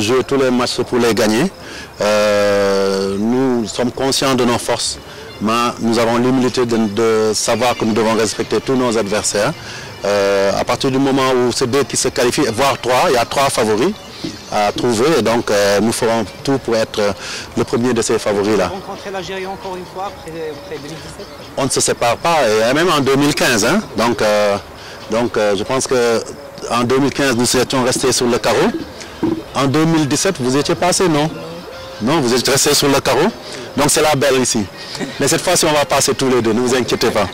de jouer tous les matchs pour les gagner. Euh, nous sommes conscients de nos forces, mais nous avons l'humilité de, de savoir que nous devons respecter tous nos adversaires. Euh, à partir du moment où c'est deux qui se qualifient, voire trois, il y a trois favoris à trouver et donc euh, nous ferons tout pour être le premier de ces favoris-là. rencontrer l'Algérie encore une fois après, après 2017 On ne se sépare pas, et même en 2015. Hein, donc euh, donc je pense qu'en 2015, nous étions restés sur le carreau. En 2017, vous étiez passé, non? Non, vous êtes restés sur le carreau. Donc c'est la belle ici. Mais cette fois-ci, on va passer tous les deux, ne vous inquiétez pas.